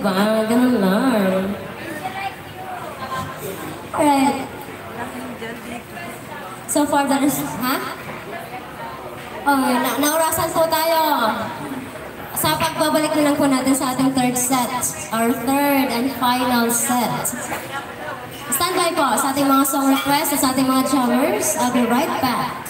diba? Ganun lang. Alright. So for the rest, ha? Oh, na naurasan po tayo. Sa pagbabalik na lang po natin sa ating third set, our third and final set. Standby po sa ating mga song requests at sa ating mga drummers. I'll be right back.